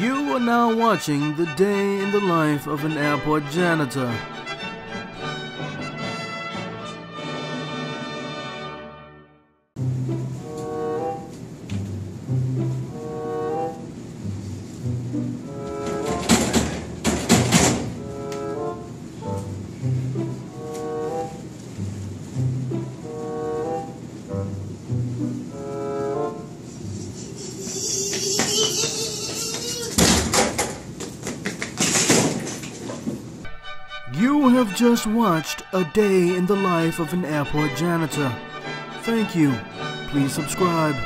You are now watching the day in the life of an airport janitor. You have just watched a day in the life of an airport janitor. Thank you. Please subscribe.